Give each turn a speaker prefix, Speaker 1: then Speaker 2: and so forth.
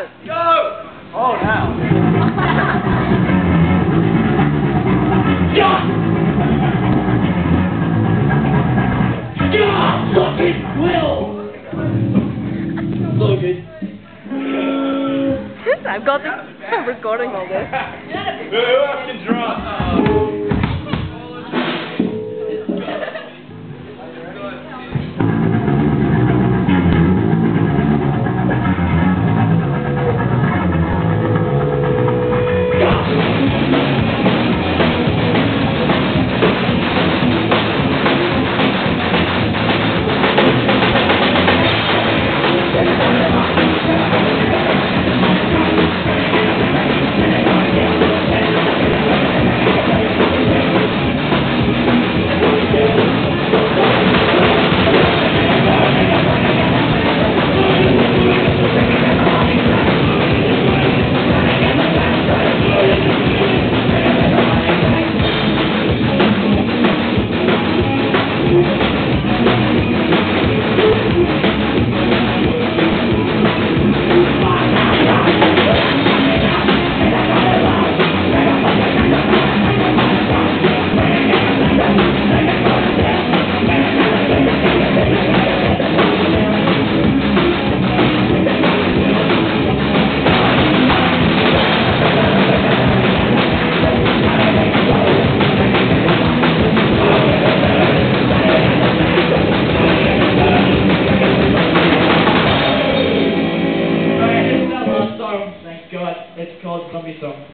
Speaker 1: Go!
Speaker 2: Go!
Speaker 3: Oh, now.
Speaker 2: God! God! Fucking Will! Logan.
Speaker 1: I've got the I'm recording all this.
Speaker 2: Who else can draw? song, thank God, it's called Zombie Song.